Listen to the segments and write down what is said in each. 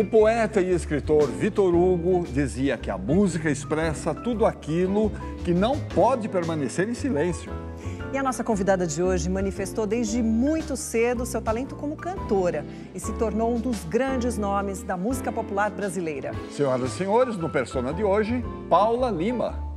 O poeta e escritor Vitor Hugo dizia que a música expressa tudo aquilo que não pode permanecer em silêncio. E a nossa convidada de hoje manifestou desde muito cedo seu talento como cantora e se tornou um dos grandes nomes da música popular brasileira. Senhoras e senhores, no Persona de hoje, Paula Lima.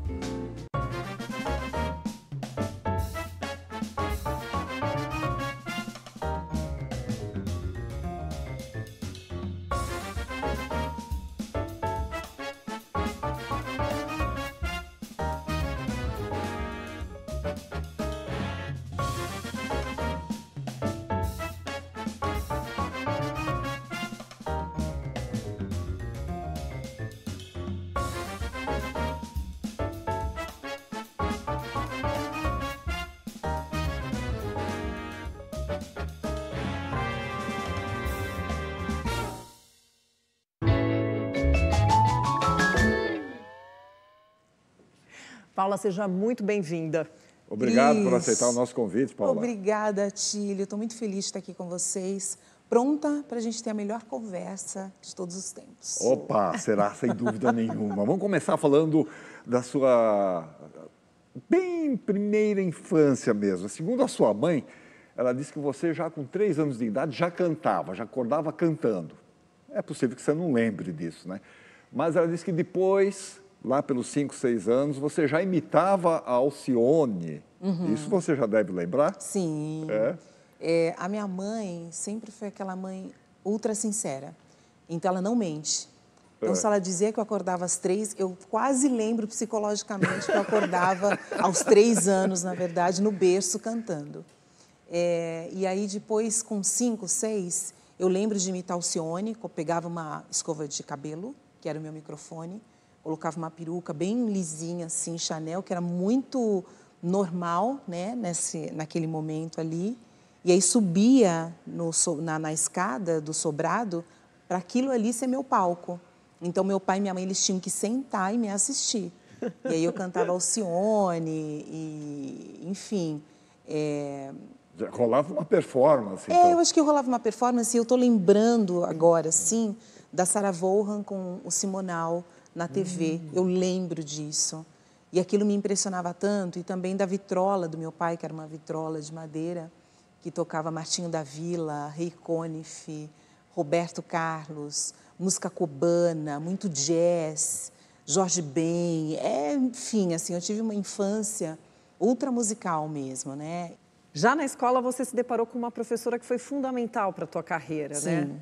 Paula, seja muito bem-vinda. Obrigado Isso. por aceitar o nosso convite, Paula. Obrigada, Tílio. Estou muito feliz de estar aqui com vocês. Pronta para a gente ter a melhor conversa de todos os tempos. Opa, será sem dúvida nenhuma. Vamos começar falando da sua bem primeira infância mesmo. Segundo a sua mãe, ela disse que você já com três anos de idade já cantava, já acordava cantando. É possível que você não lembre disso, né? Mas ela disse que depois lá pelos 5, 6 anos, você já imitava a Alcione. Uhum. Isso você já deve lembrar? Sim. É? É, a minha mãe sempre foi aquela mãe ultra sincera. Então, ela não mente. Então, é. se ela dizia que eu acordava às três, eu quase lembro psicologicamente que eu acordava aos três anos, na verdade, no berço cantando. É, e aí, depois, com cinco, seis, eu lembro de imitar Alcione, eu pegava uma escova de cabelo, que era o meu microfone, colocava uma peruca bem lisinha, assim, Chanel, que era muito normal, né, nesse, naquele momento ali. E aí subia no, na, na escada do sobrado para aquilo ali ser meu palco. Então, meu pai e minha mãe, eles tinham que sentar e me assistir. E aí eu cantava Alcione, e, enfim... É... Rolava uma performance. É, então. eu acho que rolava uma performance. E eu estou lembrando agora, sim, da Sarah Vaughan com o Simonal, na TV. Hum. Eu lembro disso. E aquilo me impressionava tanto. E também da vitrola do meu pai, que era uma vitrola de madeira, que tocava Martinho da Vila, Rei Conif, Roberto Carlos, música cubana, muito jazz, Jorge Ben. É, enfim, assim, eu tive uma infância ultra musical mesmo, né? Já na escola você se deparou com uma professora que foi fundamental para a tua carreira, Sim. né?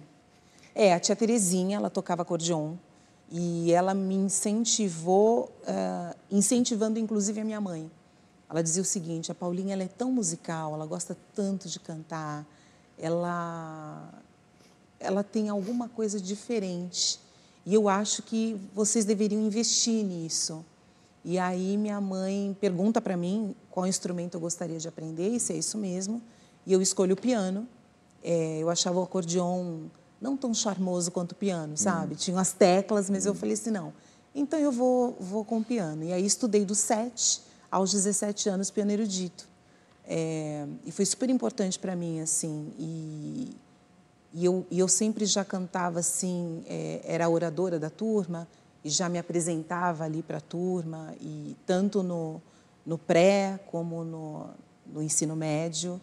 É, a tia Terezinha, ela tocava acordeon. E ela me incentivou, uh, incentivando inclusive a minha mãe. Ela dizia o seguinte: a Paulinha ela é tão musical, ela gosta tanto de cantar, ela, ela tem alguma coisa diferente. E eu acho que vocês deveriam investir nisso. E aí minha mãe pergunta para mim qual instrumento eu gostaria de aprender, e se é isso mesmo. E eu escolho o piano. É, eu achava o acordeon não tão charmoso quanto o piano, sabe? Uhum. Tinha as teclas, mas uhum. eu falei assim, não. Então eu vou, vou com o piano. E aí estudei dos 7 aos 17 anos piano erudito. É, e foi super importante para mim, assim. E, e, eu, e eu sempre já cantava, assim, é, era oradora da turma e já me apresentava ali para a turma, e tanto no, no pré como no, no ensino médio.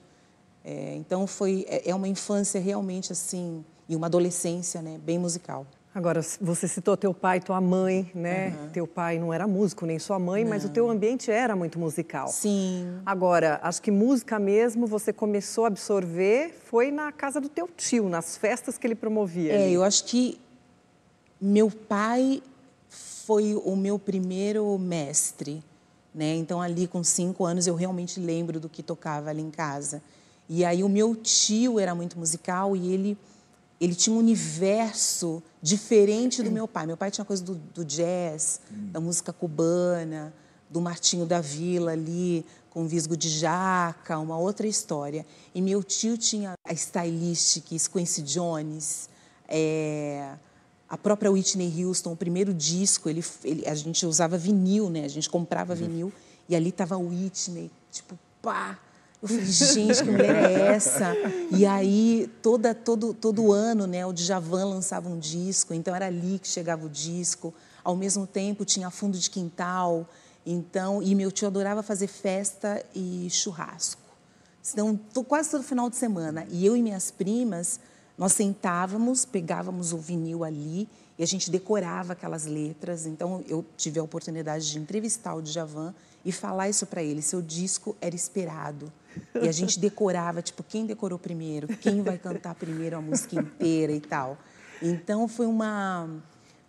É, então foi é, é uma infância realmente assim e uma adolescência né, bem musical. Agora, você citou teu pai tua mãe, né? Uhum. Teu pai não era músico, nem sua mãe, não. mas o teu ambiente era muito musical. Sim. Agora, acho que música mesmo você começou a absorver foi na casa do teu tio, nas festas que ele promovia. É, ali. eu acho que meu pai foi o meu primeiro mestre, né? Então, ali com cinco anos, eu realmente lembro do que tocava ali em casa. E aí o meu tio era muito musical e ele ele tinha um universo diferente do meu pai. Meu pai tinha coisa do, do jazz, hum. da música cubana, do Martinho da Vila ali, com visgo de jaca, uma outra história. E meu tio tinha a Stylistics, Quincy Jones, é, a própria Whitney Houston, o primeiro disco, ele, ele, a gente usava vinil, né? A gente comprava uhum. vinil e ali estava Whitney, tipo, pá, Eu falei, gente, que mulher é essa? E aí, toda, todo, todo ano, né, o Djavan lançava um disco, então era ali que chegava o disco. Ao mesmo tempo, tinha fundo de quintal, então, e meu tio adorava fazer festa e churrasco. Então, quase todo final de semana. E eu e minhas primas, nós sentávamos, pegávamos o vinil ali e a gente decorava aquelas letras. Então, eu tive a oportunidade de entrevistar o Djavan e falar isso para ele. Seu disco era esperado. E a gente decorava, tipo, quem decorou primeiro? Quem vai cantar primeiro a música inteira e tal. Então, foi uma,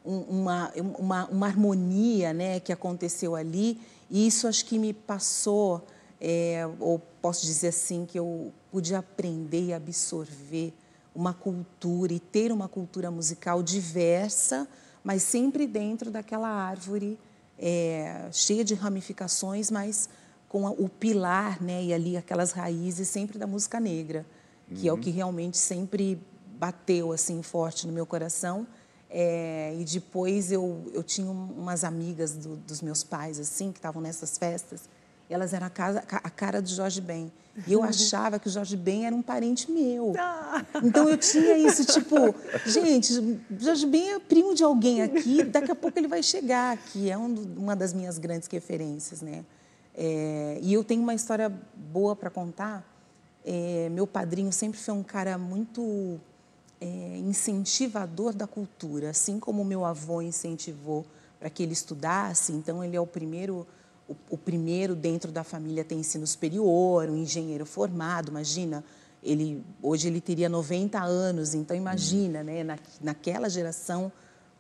uma, uma, uma harmonia né, que aconteceu ali. E isso acho que me passou, é, ou posso dizer assim, que eu pude aprender e absorver uma cultura e ter uma cultura musical diversa, mas sempre dentro daquela árvore é, cheia de ramificações, mas com o pilar né, e ali aquelas raízes sempre da música negra, que uhum. é o uhum. que realmente sempre bateu assim forte no meu coração. É, e depois eu, eu tinha umas amigas do, dos meus pais assim que estavam nessas festas elas eram a, casa, a cara do Jorge Ben. E eu achava que o Jorge Ben era um parente meu. Ah. Então eu tinha isso, tipo, gente, Jorge Ben é primo de alguém aqui, daqui a pouco ele vai chegar aqui. É um, uma das minhas grandes referências, né? É, e eu tenho uma história boa para contar. É, meu padrinho sempre foi um cara muito é, incentivador da cultura, assim como meu avô incentivou para que ele estudasse. Então, ele é o primeiro o, o primeiro dentro da família tem ensino superior, um engenheiro formado, imagina, ele hoje ele teria 90 anos, então imagina, né, na, naquela geração,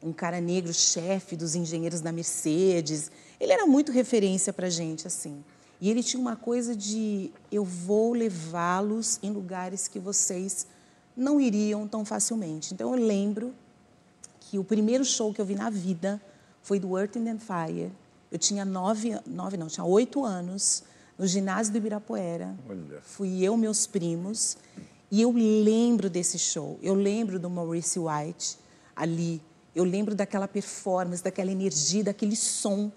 um cara negro chefe dos engenheiros da Mercedes, ele era muito referência para gente assim. E ele tinha uma coisa de eu vou levá-los em lugares que vocês não iriam tão facilmente. Então eu lembro que o primeiro show que eu vi na vida foi do Earth and Fire, eu tinha nove, nove não, tinha oito anos, no ginásio do Ibirapuera. Olha. Fui eu, meus primos, e eu lembro desse show. Eu lembro do Maurice White ali. Eu lembro daquela performance, daquela energia, daquele som.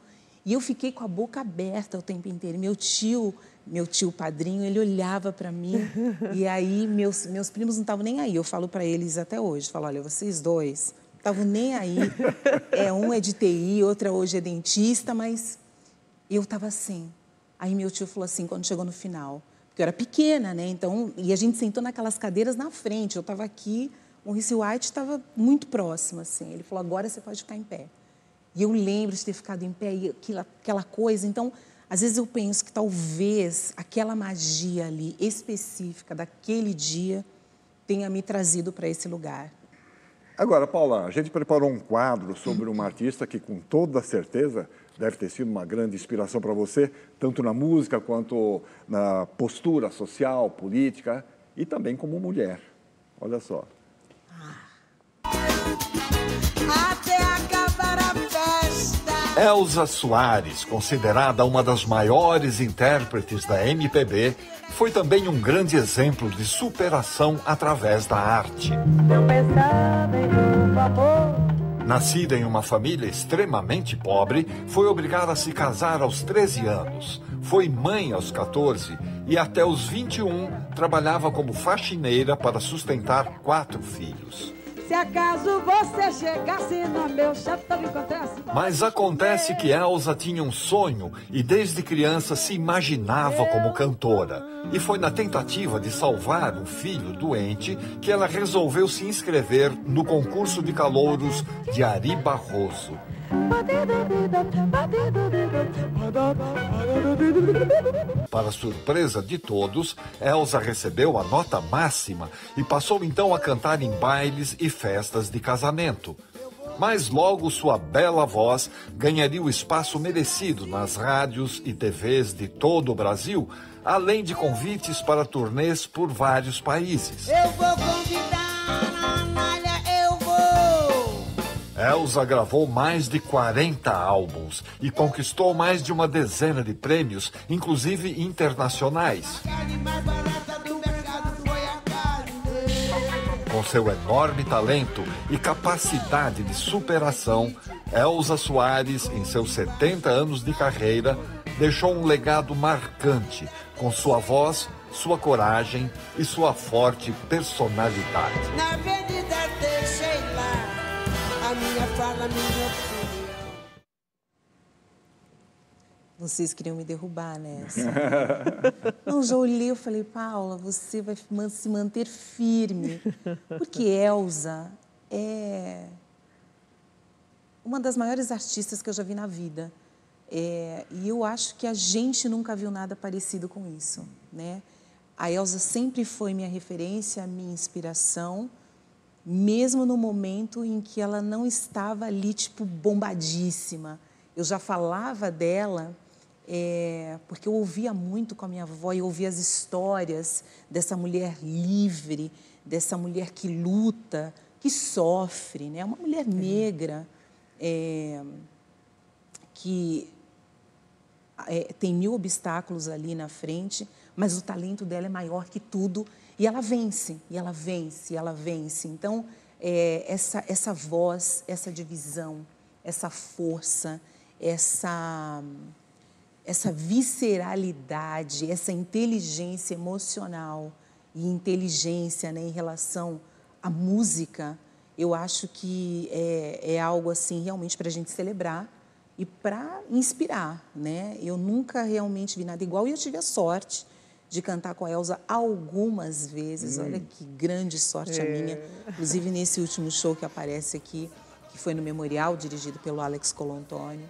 E eu fiquei com a boca aberta o tempo inteiro. Meu tio, meu tio padrinho, ele olhava para mim e aí meus meus primos não estavam nem aí. Eu falo para eles até hoje, falo, olha, vocês dois estavam nem aí. É, um é de TI, outra hoje é dentista, mas eu estava assim. Aí meu tio falou assim, quando chegou no final, porque eu era pequena, né? Então, e a gente sentou naquelas cadeiras na frente. Eu estava aqui, o Ricci White estava muito próximo, assim. Ele falou, agora você pode ficar em pé. E eu lembro de ter ficado em pé e aquela coisa. Então, às vezes eu penso que talvez aquela magia ali específica daquele dia tenha me trazido para esse lugar. Agora, Paula, a gente preparou um quadro sobre uma artista que, com toda certeza, deve ter sido uma grande inspiração para você, tanto na música quanto na postura social, política e também como mulher. Olha só. Até acabar a. Elza Soares, considerada uma das maiores intérpretes da MPB, foi também um grande exemplo de superação através da arte. Nascida em uma família extremamente pobre, foi obrigada a se casar aos 13 anos. Foi mãe aos 14 e até os 21 trabalhava como faxineira para sustentar quatro filhos. Se acaso você chegasse no meu chateau encontrasse... Mas acontece que Elsa tinha um sonho e desde criança se imaginava como cantora. E foi na tentativa de salvar um filho doente que ela resolveu se inscrever no concurso de calouros de Ari Barroso. Para surpresa de todos, Elsa recebeu a nota máxima e passou então a cantar em bailes e festas de casamento. Mas logo sua bela voz ganharia o espaço merecido nas rádios e TVs de todo o Brasil, além de convites para turnês por vários países. Eu vou convidar Elsa gravou mais de 40 álbuns e conquistou mais de uma dezena de prêmios, inclusive internacionais. Com seu enorme talento e capacidade de superação, Elza Soares, em seus 70 anos de carreira, deixou um legado marcante com sua voz, sua coragem e sua forte personalidade. Na avenida a minha fala, minha opinião. Vocês queriam me derrubar nessa. Não, já olhei e falei, Paula, você vai se manter firme. Porque Elza é uma das maiores artistas que eu já vi na vida. É, e eu acho que a gente nunca viu nada parecido com isso, né? A Elsa sempre foi minha referência, minha inspiração, mesmo no momento em que ela não estava ali, tipo, bombadíssima. Eu já falava dela é, porque eu ouvia muito com a minha avó, eu ouvia as histórias dessa mulher livre, dessa mulher que luta, que sofre, né? Uma mulher negra é, que é, tem mil obstáculos ali na frente, mas o talento dela é maior que tudo e ela vence, e ela vence, e ela vence. Então, é, essa, essa voz, essa divisão, essa força, essa, essa visceralidade, essa inteligência emocional e inteligência né, em relação à música, eu acho que é, é algo assim realmente para a gente celebrar e para inspirar, né? Eu nunca realmente vi nada igual e eu tive a sorte de cantar com a Elsa algumas vezes. Hum. Olha que grande sorte é. a minha. Inclusive nesse último show que aparece aqui, que foi no Memorial, dirigido pelo Alex Colantoni.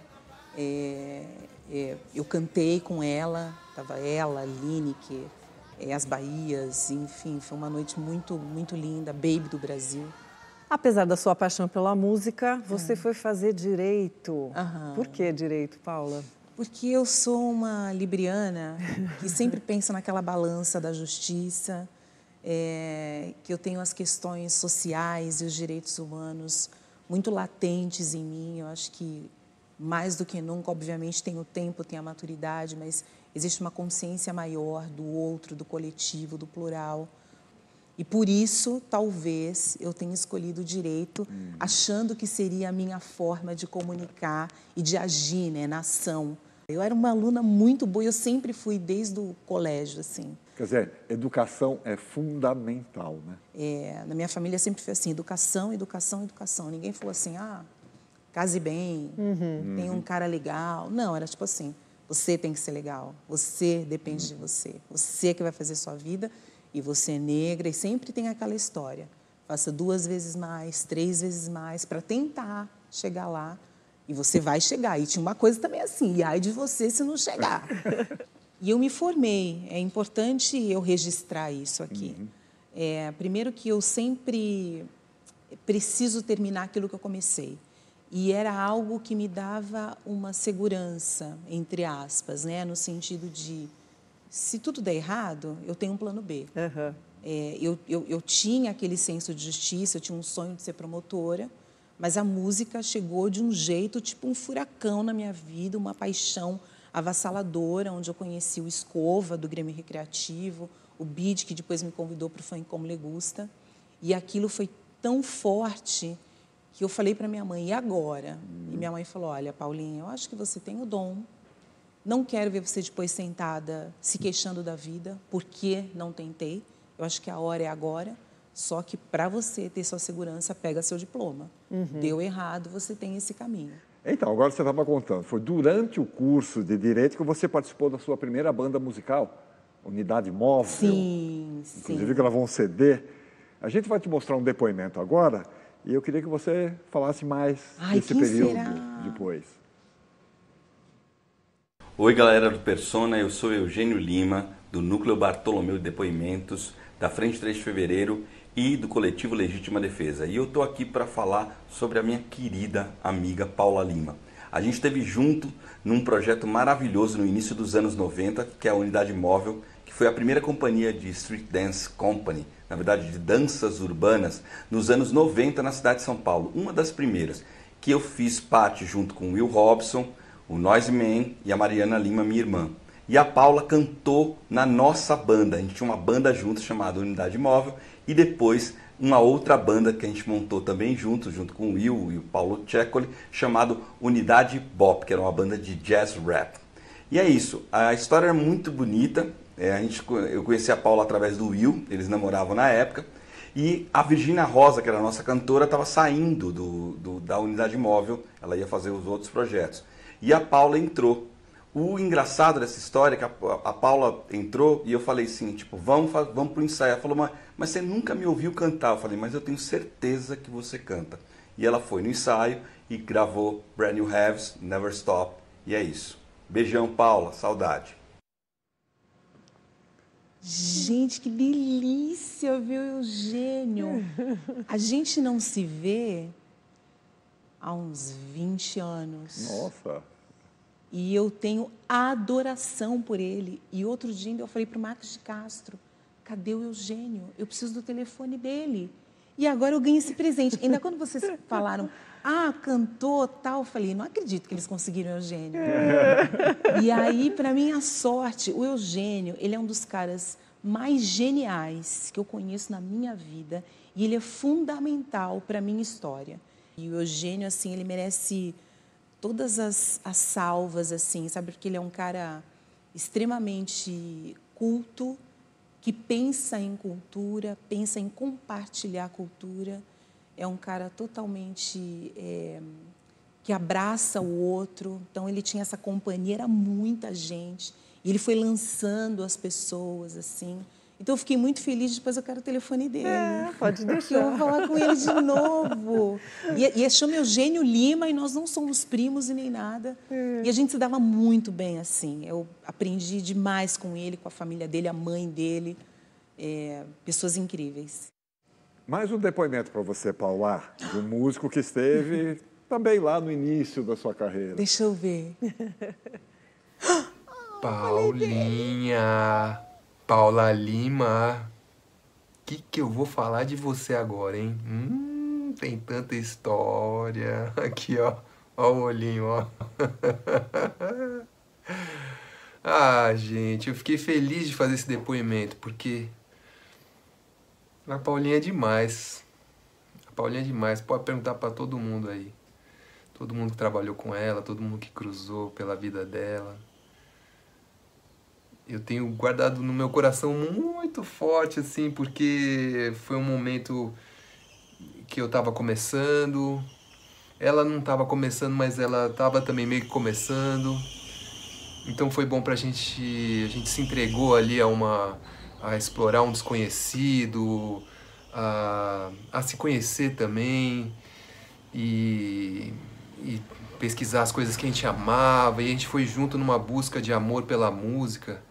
É, é, eu cantei com ela, estava ela, Lineker, é, as Bahias, enfim, foi uma noite muito, muito linda, Baby do Brasil. Apesar da sua paixão pela música, você é. foi fazer direito. Uhum. Por que direito, Paula? Porque eu sou uma libriana que sempre pensa naquela balança da justiça, é, que eu tenho as questões sociais e os direitos humanos muito latentes em mim. Eu acho que mais do que nunca, obviamente, tem o tempo, tem a maturidade, mas existe uma consciência maior do outro, do coletivo, do plural. E por isso, talvez, eu tenha escolhido o direito, hum. achando que seria a minha forma de comunicar e de agir né, na ação. Eu era uma aluna muito boa, eu sempre fui desde o colégio, assim. Quer dizer, educação é fundamental, né? É, na minha família sempre foi assim, educação, educação, educação. Ninguém falou assim, ah, case bem, uhum. tem um cara legal. Não, era tipo assim, você tem que ser legal, você depende uhum. de você, você que vai fazer sua vida e você é negra, e sempre tem aquela história. Faça duas vezes mais, três vezes mais, para tentar chegar lá. E você vai chegar. E tinha uma coisa também assim, e ai de você se não chegar. e eu me formei. É importante eu registrar isso aqui. Uhum. É, primeiro que eu sempre preciso terminar aquilo que eu comecei. E era algo que me dava uma segurança, entre aspas, né? no sentido de se tudo der errado, eu tenho um plano B. Uhum. É, eu, eu, eu tinha aquele senso de justiça, eu tinha um sonho de ser promotora, mas a música chegou de um jeito, tipo um furacão na minha vida, uma paixão avassaladora, onde eu conheci o Escova, do Grêmio Recreativo, o Bid, que depois me convidou para o Funk Como Le Gusta. E aquilo foi tão forte que eu falei para minha mãe, e agora? E minha mãe falou, olha, Paulinha, eu acho que você tem o dom, não quero ver você depois sentada se queixando da vida, porque não tentei. Eu acho que a hora é agora. Só que para você ter sua segurança, pega seu diploma. Uhum. Deu errado, você tem esse caminho. Então, agora você estava contando, foi durante o curso de Direito que você participou da sua primeira banda musical, Unidade Móvel. Sim, Inclusive sim. gravou um CD. A gente vai te mostrar um depoimento agora e eu queria que você falasse mais Ai, desse período será? depois. Oi, galera do Persona, eu sou Eugênio Lima, do Núcleo Bartolomeu de Depoimentos, da Frente 3 de Fevereiro e do Coletivo Legítima Defesa. E eu tô aqui para falar sobre a minha querida amiga Paula Lima. A gente esteve junto num projeto maravilhoso no início dos anos 90, que é a Unidade Móvel, que foi a primeira companhia de Street Dance Company, na verdade de danças urbanas, nos anos 90 na cidade de São Paulo. Uma das primeiras, que eu fiz parte junto com Will Robson, o Noise Man e a Mariana Lima, minha irmã. E a Paula cantou na nossa banda. A gente tinha uma banda junto chamada Unidade Móvel e depois uma outra banda que a gente montou também junto, junto com o Will e o Paulo Tchekoli, chamado Unidade Bop, que era uma banda de jazz rap. E é isso, a história é muito bonita. É, a gente, eu conheci a Paula através do Will, eles namoravam na época. E a Virginia Rosa, que era a nossa cantora, estava saindo do, do, da unidade móvel, ela ia fazer os outros projetos. E a Paula entrou. O engraçado dessa história é que a, a Paula entrou e eu falei assim, tipo, vamos, vamos pro ensaio. Ela falou, mas, mas você nunca me ouviu cantar. Eu falei, mas eu tenho certeza que você canta. E ela foi no ensaio e gravou Brand New Haves, Never Stop, e é isso. Beijão, Paula, saudade. Gente, que delícia, viu, Eugênio? A gente não se vê há uns 20 anos. Nossa. E eu tenho adoração por ele. E outro dia eu falei para o Marcos de Castro, cadê o Eugênio? Eu preciso do telefone dele. E agora eu ganhei esse presente. Ainda quando vocês falaram, ah, cantou, tal, eu falei, não acredito que eles conseguiram o Eugênio. É. E aí, para minha sorte, o Eugênio, ele é um dos caras mais geniais que eu conheço na minha vida e ele é fundamental para a minha história. E o Eugênio, assim, ele merece todas as, as salvas, assim, sabe? Porque ele é um cara extremamente culto, que pensa em cultura, pensa em compartilhar cultura. É um cara totalmente é, que abraça o outro. Então ele tinha essa companhia, era muita gente. E ele foi lançando as pessoas assim. Então eu fiquei muito feliz, depois eu quero o telefone dele. É, pode deixar. Eu vou falar com ele de novo. E, e chama Eugênio Lima e nós não somos primos e nem nada. É. E a gente se dava muito bem assim. Eu aprendi demais com ele, com a família dele, a mãe dele. É, pessoas incríveis. Mais um depoimento para você, Paula, de um músico que esteve também lá no início da sua carreira. Deixa eu ver. Paulinha. Paula Lima, o que, que eu vou falar de você agora, hein? Hum, tem tanta história. Aqui, ó. Ó o olhinho, ó. ah, gente, eu fiquei feliz de fazer esse depoimento, porque a Paulinha é demais. A Paulinha é demais. Pode perguntar para todo mundo aí. Todo mundo que trabalhou com ela, todo mundo que cruzou pela vida dela eu tenho guardado no meu coração muito forte, assim, porque foi um momento que eu estava começando. Ela não estava começando, mas ela estava também meio que começando. Então foi bom pra gente, a gente se entregou ali a uma a explorar um desconhecido, a, a se conhecer também e, e pesquisar as coisas que a gente amava, e a gente foi junto numa busca de amor pela música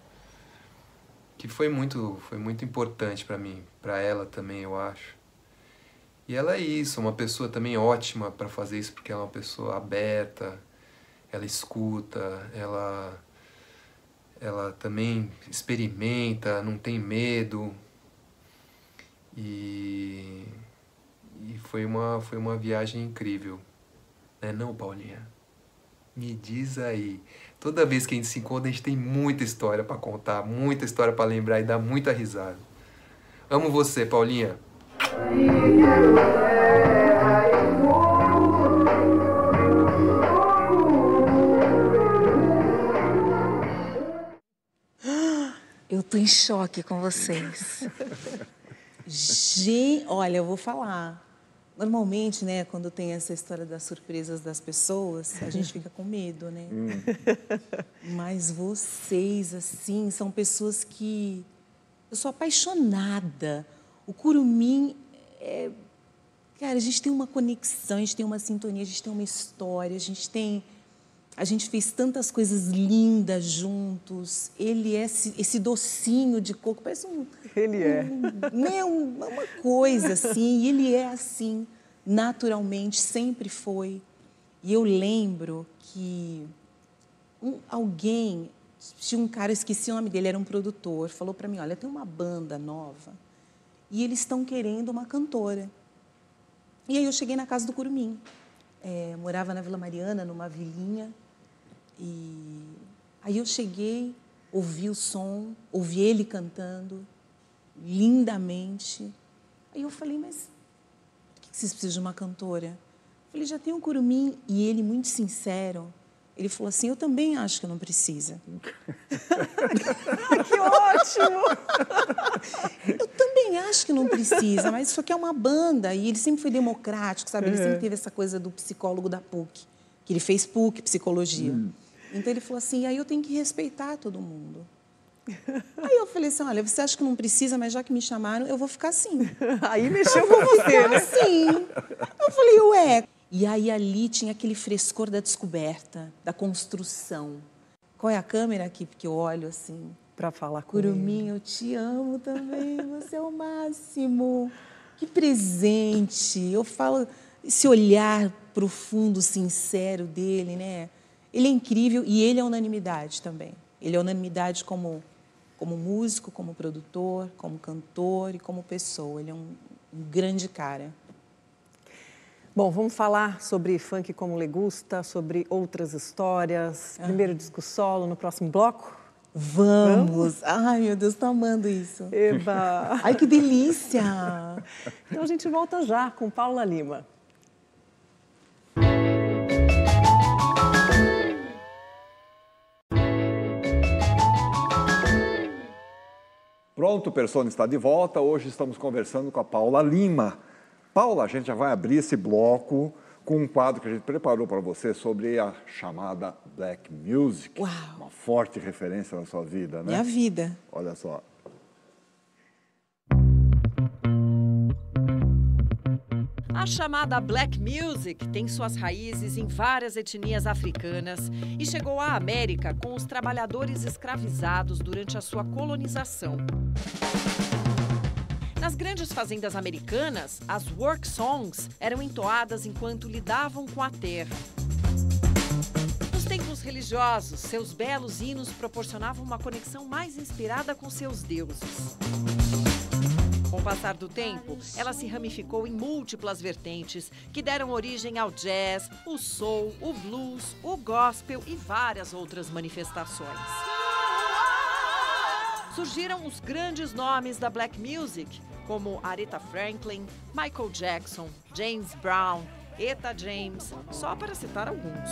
que foi muito, foi muito importante para mim, para ela também, eu acho. E ela é isso, uma pessoa também ótima para fazer isso, porque ela é uma pessoa aberta, ela escuta, ela ela também experimenta, não tem medo. E, e foi uma foi uma viagem incrível. Né não, Paulinha? Me diz aí. Toda vez que a gente se encontra, a gente tem muita história para contar, muita história para lembrar e dar muita risada. Amo você, Paulinha. Eu tô em choque com vocês. Gente, olha, eu vou falar. Normalmente, né, quando tem essa história das surpresas das pessoas, a gente fica com medo, né? Hum. Mas vocês, assim, são pessoas que eu sou apaixonada. O Curumim é... Cara, a gente tem uma conexão, a gente tem uma sintonia, a gente tem uma história, a gente tem a gente fez tantas coisas lindas juntos. Ele é esse, esse docinho de coco, parece um. Ele é. Um, né, uma coisa assim. E ele é assim, naturalmente, sempre foi. E eu lembro que um, alguém, tinha um cara, eu esqueci o nome dele, era um produtor, falou para mim: olha, tem uma banda nova e eles estão querendo uma cantora. E aí eu cheguei na casa do Curumim. É, morava na Vila Mariana, numa vilinha, e aí eu cheguei, ouvi o som, ouvi ele cantando lindamente. Aí eu falei, mas por que vocês precisam de uma cantora? Eu falei, já tem um curumim. E ele, muito sincero, ele falou assim, eu também acho que não precisa. que ótimo! eu também acho que não precisa, mas isso aqui é uma banda. E ele sempre foi democrático, sabe? Ele sempre teve essa coisa do psicólogo da PUC, que ele fez PUC, psicologia. Hum. Então ele falou assim, aí eu tenho que respeitar todo mundo. Aí eu falei assim, olha, você acha que não precisa, mas já que me chamaram, eu vou ficar assim. Aí mexeu com você, né? Sim. Eu falei, ué. E aí ali tinha aquele frescor da descoberta, da construção. Qual é a câmera aqui? Porque eu olho assim. Para falar com Curumim, eu te amo também, você é o máximo. Que presente. Eu falo, esse olhar profundo, sincero dele, né? Ele é incrível e ele é unanimidade também. Ele é unanimidade como, como músico, como produtor, como cantor e como pessoa. Ele é um, um grande cara. Bom, vamos falar sobre funk como legusta, sobre outras histórias. Ah. Primeiro disco solo no próximo bloco? Vamos. Vamos! Ai, meu Deus, tô amando isso. Eba! Ai, que delícia! Então a gente volta já com Paula Lima. Pronto, Persona está de volta. Hoje estamos conversando com a Paula Lima. Paula, a gente já vai abrir esse bloco com um quadro que a gente preparou para você sobre a chamada Black Music. Uau. Uma forte referência na sua vida, né? Minha vida. Olha só. A chamada Black Music tem suas raízes em várias etnias africanas e chegou à América com os trabalhadores escravizados durante a sua colonização. Nas grandes fazendas americanas, as work songs eram entoadas enquanto lidavam com a terra. Nos templos religiosos, seus belos hinos proporcionavam uma conexão mais inspirada com seus deuses. Passar do tempo, ela se ramificou em múltiplas vertentes que deram origem ao jazz, o soul, o blues, o gospel e várias outras manifestações. Surgiram os grandes nomes da black music, como Aretha Franklin, Michael Jackson, James Brown, Eta James, só para citar alguns.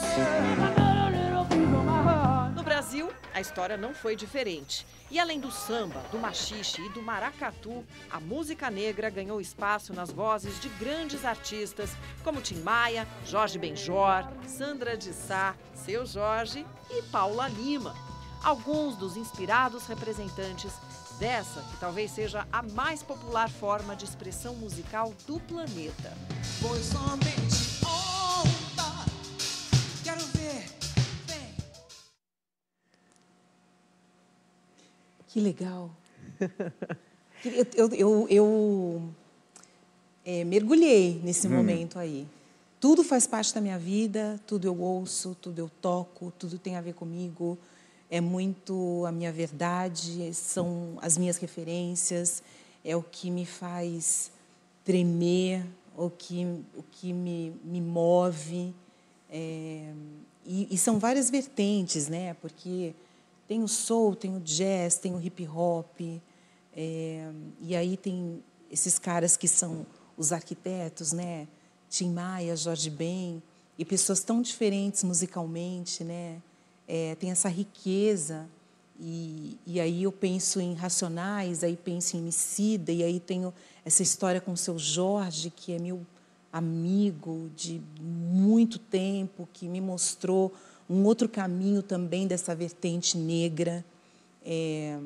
No Brasil, a história não foi diferente. E além do samba, do machixe e do maracatu, a música negra ganhou espaço nas vozes de grandes artistas como Tim Maia, Jorge Benjor, Sandra de Sá, Seu Jorge e Paula Lima. Alguns dos inspirados representantes dessa que talvez seja a mais popular forma de expressão musical do planeta. Foi somente Que legal. eu, eu, eu, eu é, mergulhei nesse hum. momento aí. Tudo faz parte da minha vida, tudo eu ouço, tudo eu toco, tudo tem a ver comigo é muito a minha verdade, são as minhas referências, é o que me faz tremer, o que, o que me, me move. É, e, e, são várias vertentes, né? Porque tem o soul, tem o jazz, tem o hip hop, é, e aí tem esses caras que são os arquitetos, né? Tim Maia, Jorge Ben, e pessoas tão diferentes musicalmente, né? é, tem essa riqueza. E, e aí eu penso em Racionais, aí penso em Emicida, e aí tenho essa história com o seu Jorge, que é meu amigo de muito tempo, que me mostrou um outro caminho também dessa vertente negra. É,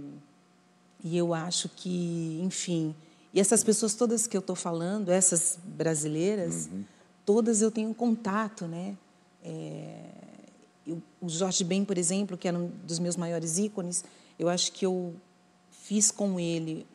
e eu acho que, enfim, e essas pessoas todas que eu estou falando, essas brasileiras, uhum. todas eu tenho contato, né? É, eu, o Jorge Ben, por exemplo, que era um dos meus maiores ícones, eu acho que eu fiz com ele,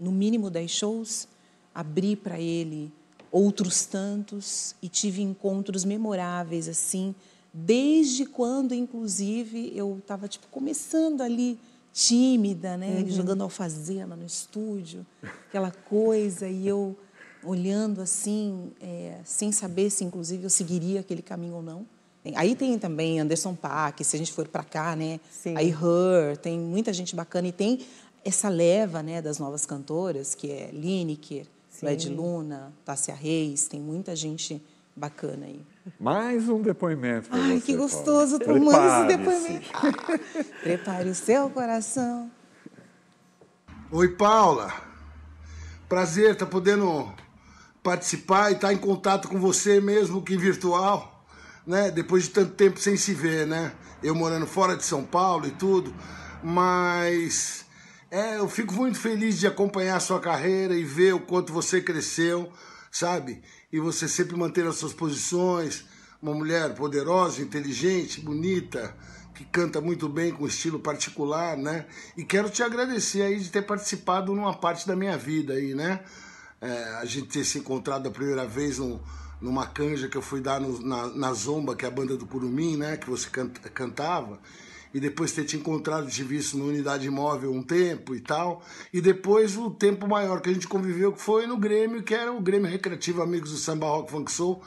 no mínimo, dez shows, abri para ele outros tantos e tive encontros memoráveis, assim, desde quando, inclusive, eu estava tipo, começando ali, tímida, né? Uhum. jogando alfazema no estúdio, aquela coisa, e eu olhando assim, é, sem saber se, inclusive, eu seguiria aquele caminho ou não. Aí tem também Anderson Paak, se a gente for para cá, né? Sim. Aí Her, tem muita gente bacana e tem essa leva, né, das novas cantoras, que é Lineker, o Ed Luna, Tássia Reis, tem muita gente bacana aí. Mais um depoimento. Ai, você, que gostoso tomando esse depoimento. Ah, prepare o seu coração. Oi, Paula. Prazer estar podendo participar e estar em contato com você mesmo que virtual, né? Depois de tanto tempo sem se ver, né? Eu morando fora de São Paulo e tudo, mas é, eu fico muito feliz de acompanhar a sua carreira e ver o quanto você cresceu, sabe? E você sempre manter as suas posições, uma mulher poderosa, inteligente, bonita, que canta muito bem com estilo particular, né? E quero te agradecer aí de ter participado numa parte da minha vida aí, né? É, a gente ter se encontrado a primeira vez num- numa canja que eu fui dar no- na, na Zomba, que é a banda do Curumim, né? Que você canta- cantava. E depois ter te encontrado, te visto na unidade móvel um tempo e tal. E depois o tempo maior que a gente conviveu, que foi no Grêmio, que era o Grêmio Recreativo Amigos do Samba Rock Funk Soul,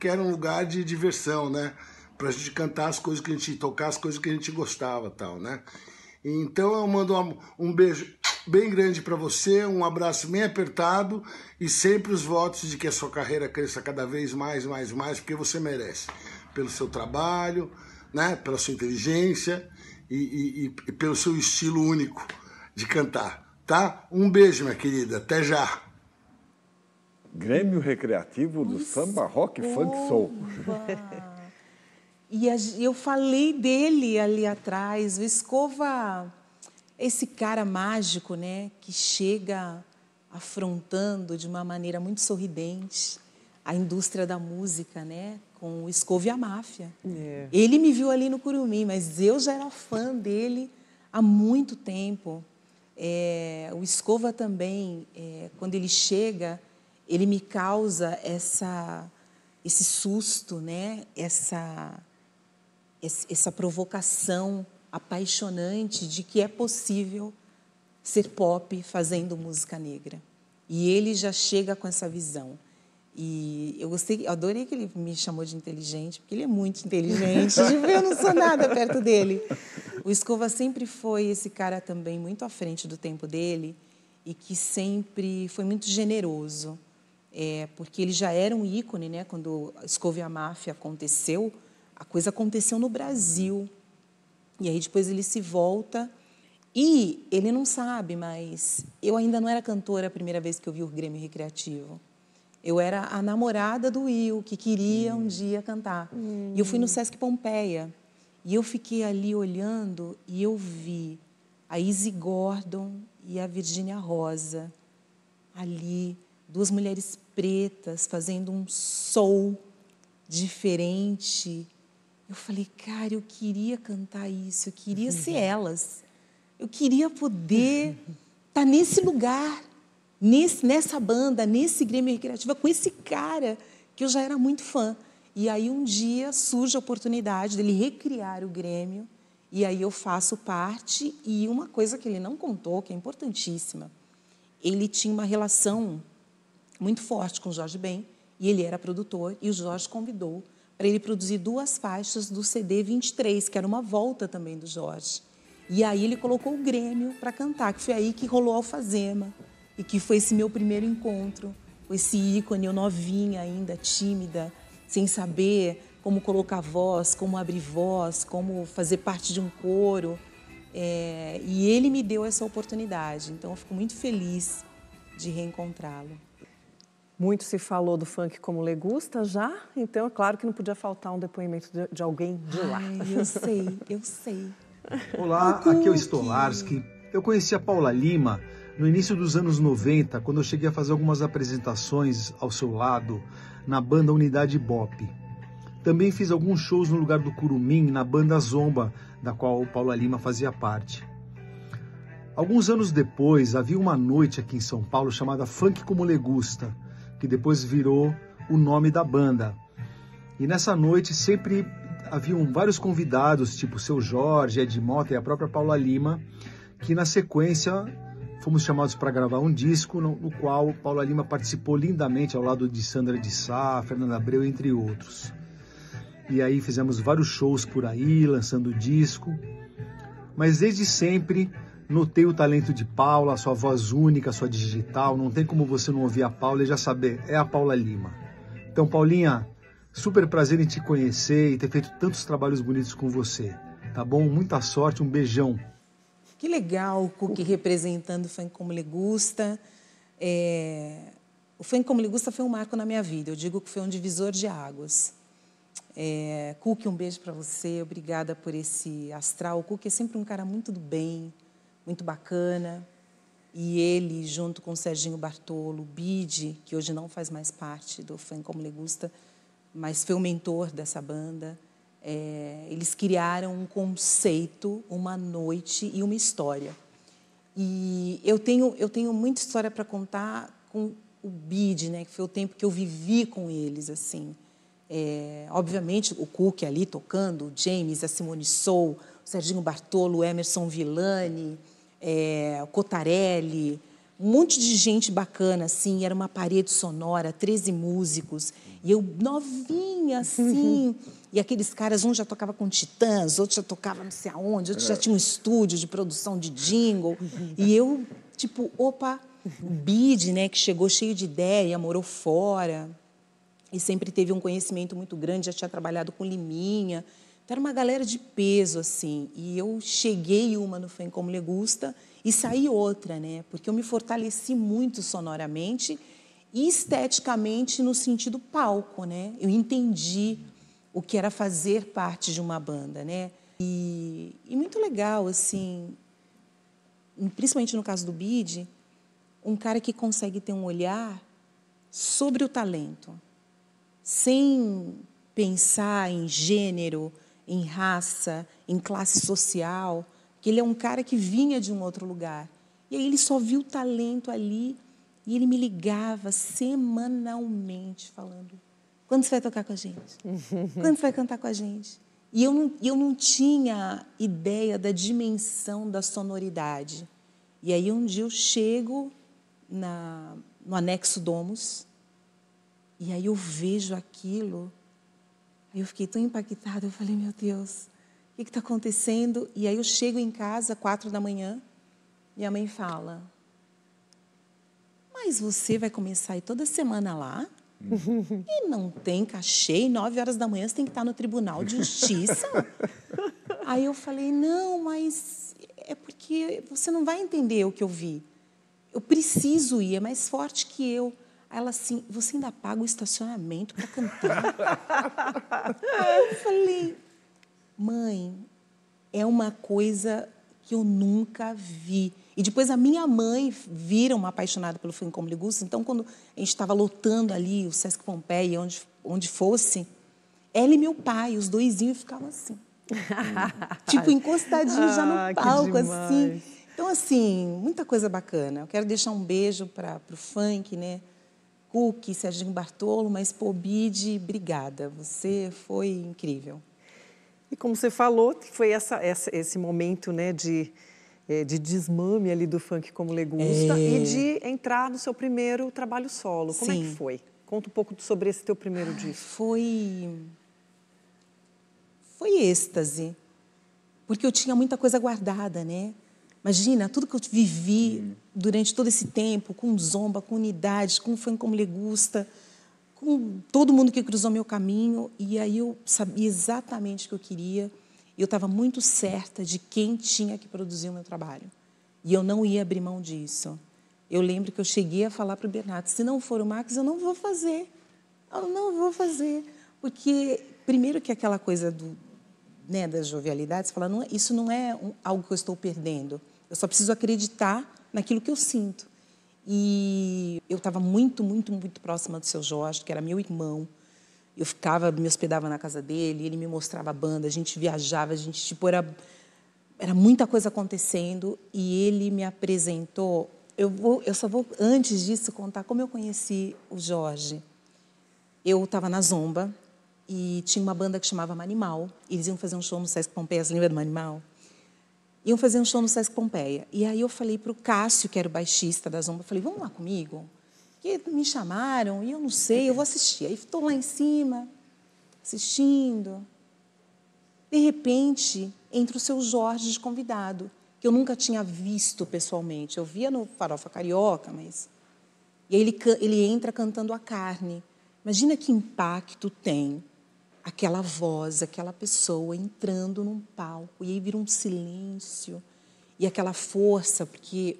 que era um lugar de diversão, né? Pra gente cantar as coisas que a gente tocar, as coisas que a gente gostava tal, né? Então eu mando um beijo bem grande para você, um abraço bem apertado e sempre os votos de que a sua carreira cresça cada vez mais, mais, mais, porque você merece. Pelo seu trabalho, né? pela sua inteligência e, e- e- e pelo seu estilo único de cantar, tá? Um beijo, minha querida. Até já. Grêmio Recreativo do Samba Rock Funk Soul. E eu falei dele ali atrás, o Escova, esse cara mágico, né, que chega afrontando de uma maneira muito sorridente a indústria da música, né, com o Escova e a Máfia. É. Ele me viu ali no Curumim, mas eu já era fã dele há muito tempo. É, o Escova também, é, quando ele chega, ele me causa essa, esse susto, né? essa, essa provocação apaixonante de que é possível ser pop fazendo música negra. E ele já chega com essa visão. E eu gostei, eu adorei que ele me chamou de inteligente, porque ele é muito inteligente. Eu não sou nada perto dele. O Escova sempre foi esse cara também muito à frente do tempo dele e que sempre foi muito generoso. É, porque ele já era um ícone, né? Quando Escova e a Máfia aconteceu, a coisa aconteceu no Brasil. E aí depois ele se volta e ele não sabe, mas eu ainda não era cantora a primeira vez que eu vi o Grêmio Recreativo. Eu era a namorada do Will, que queria um dia cantar. E eu fui no Sesc Pompeia. E eu fiquei ali olhando e eu vi a Izzy Gordon e a Virgínia Rosa ali, duas mulheres pretas fazendo um soul diferente. Eu falei, cara, eu queria cantar isso, eu queria ser elas. Eu queria poder estar nesse lugar, nesse, nessa banda, nesse Grêmio Recreativa, com esse cara que eu já era muito fã. E aí um dia surge a oportunidade dele recriar o Grêmio, e aí eu faço parte. E uma coisa que ele não contou, que é importantíssima, ele tinha uma relação muito forte com o Jorge Ben, e ele era produtor, e o Jorge convidou para ele produzir duas faixas do CD 23, que era uma volta também do Jorge. E aí ele colocou o Grêmio para cantar, que foi aí que rolou Alfazema, e que foi esse meu primeiro encontro com esse ícone, eu novinha ainda, tímida, sem saber como colocar voz, como abrir voz, como fazer parte de um coro. É, e ele me deu essa oportunidade, então eu fico muito feliz de reencontrá-lo. Muito se falou do funk como legusta já, então é claro que não podia faltar um depoimento de, de alguém de lá. Ai, eu sei, eu sei. Olá, aqui é o Stolarski. Eu conheci a Paula Lima no início dos anos 90, quando eu cheguei a fazer algumas apresentações ao seu lado na banda Unidade Bop. Também fiz alguns shows no lugar do Curumim, na banda Zomba, da qual Paula Lima fazia parte. Alguns anos depois, havia uma noite aqui em São Paulo chamada Funk como Legusta, que depois virou o nome da banda. E nessa noite sempre haviam vários convidados, tipo o seu Jorge, Ed Mota e a própria Paula Lima, que na sequência fomos chamados para gravar um disco no, no, qual Paula Lima participou lindamente ao lado de Sandra de Sá, Fernanda Abreu, entre outros. E aí fizemos vários shows por aí, lançando o disco. Mas desde sempre Notei o talento de Paula, sua voz única, sua digital. Não tem como você não ouvir a Paula e já saber, é a Paula Lima. Então, Paulinha, super prazer em te conhecer e ter feito tantos trabalhos bonitos com você. Tá bom? Muita sorte, um beijão. Que legal o Cook representando o funk como ele gusta. É... O funk como ele gusta foi um marco na minha vida. Eu digo que foi um divisor de águas. É... Cook, um beijo para você. Obrigada por esse astral. O Cook é sempre um cara muito do bem, muito bacana. E ele, junto com o Serginho Bartolo, o Bide, que hoje não faz mais parte do Fã Como Le Gusta, mas foi o mentor dessa banda, é, eles criaram um conceito, uma noite e uma história. E eu tenho, eu tenho muita história para contar com o Bide, né, que foi o tempo que eu vivi com eles. assim. É, obviamente, o Cook ali tocando, o James, a Simone Soul, o Serginho Bartolo, o Emerson Villani, é, o Cotarelli, um monte de gente bacana, assim, era uma parede sonora, 13 músicos, e eu novinha, assim, e aqueles caras, um já tocava com Titãs, outro já tocava não sei aonde, outro já tinha um estúdio de produção de jingle, e eu, tipo, opa, o Bid, né, que chegou cheio de ideia, morou fora, e sempre teve um conhecimento muito grande, já tinha trabalhado com Liminha, então, era uma galera de peso, assim. E eu cheguei uma no Fem Como Legusta e saí outra, né? Porque eu me fortaleci muito sonoramente e esteticamente no sentido palco, né? Eu entendi o que era fazer parte de uma banda, né? E, e muito legal, assim, principalmente no caso do Bid, um cara que consegue ter um olhar sobre o talento, sem pensar em gênero, em raça, em classe social, que ele é um cara que vinha de um outro lugar. E aí ele só viu o talento ali e ele me ligava semanalmente falando: quando você vai tocar com a gente? Quando você vai cantar com a gente? E eu não, eu não tinha ideia da dimensão da sonoridade. E aí um dia eu chego na, no anexo Domus e aí eu vejo aquilo Aí eu fiquei tão impactada, eu falei, meu Deus, o que está acontecendo? E aí eu chego em casa, quatro da manhã, e a mãe fala, mas você vai começar a ir toda semana lá? E não tem cachê, e nove horas da manhã você tem que estar no Tribunal de Justiça? Aí eu falei, não, mas é porque você não vai entender o que eu vi. Eu preciso ir, é mais forte que eu. Ela assim, você ainda paga o estacionamento para cantar? eu falei, mãe, é uma coisa que eu nunca vi. E depois a minha mãe vira uma apaixonada pelo filme Como Ligusta. Então, quando a gente estava lotando ali o Sesc Pompeia, onde, onde fosse, ela e meu pai, os doisinhos ficavam assim. tipo, encostadinhos já no ah, palco, assim. Então, assim, muita coisa bacana. Eu quero deixar um beijo para o funk, né? Cook, Serginho Bartolo, mas Pobide, obrigada. Você foi incrível. E como você falou, foi essa, essa, esse momento né, de, de desmame ali do funk como legusta é... e de entrar no seu primeiro trabalho solo. Como Sim. é que foi? Conta um pouco sobre esse teu primeiro ah, disco. Foi... Foi êxtase. Porque eu tinha muita coisa guardada, né? Imagina, tudo que eu vivi hum. durante todo esse tempo, com Zomba, com Unidade, com Fã Como Legusta, com todo mundo que cruzou meu caminho. E aí eu sabia exatamente o que eu queria. E eu estava muito certa de quem tinha que produzir o meu trabalho. E eu não ia abrir mão disso. Eu lembro que eu cheguei a falar para o Bernardo: se não for o Max, eu não vou fazer. Eu não vou fazer. Porque, primeiro, que aquela coisa do, né, da jovialidade, você fala: não, é, isso não é um, algo que eu estou perdendo. Eu só preciso acreditar naquilo que eu sinto. E eu estava muito, muito, muito próxima do seu Jorge, que era meu irmão. Eu ficava, me hospedava na casa dele, ele me mostrava a banda, a gente viajava, a gente, tipo, era, era muita coisa acontecendo. E ele me apresentou. Eu, vou, eu só vou, antes disso, contar como eu conheci o Jorge. Eu estava na Zomba e tinha uma banda que chamava Manimal. Eles iam fazer um show no Sesc Pompeia, você lembra do Manimal? iam fazer um show no Sesc Pompeia. E aí eu falei para o Cássio, que era o baixista da Zomba, falei, vamos lá comigo? Porque me chamaram e eu não sei, eu vou assistir. Aí estou lá em cima, assistindo. De repente, entra o seu Jorge de convidado, que eu nunca tinha visto pessoalmente. Eu via no Farofa Carioca, mas. E aí ele, ele entra cantando a carne. Imagina que impacto tem aquela voz, aquela pessoa entrando num palco, e aí vira um silêncio, e aquela força, porque